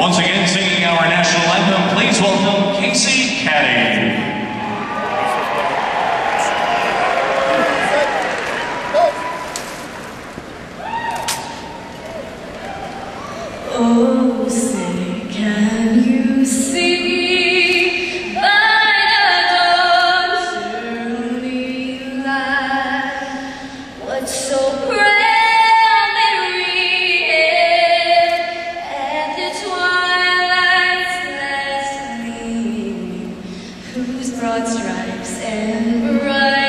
Once again, singing our national anthem, please welcome Casey Caddy. broad stripes and bright.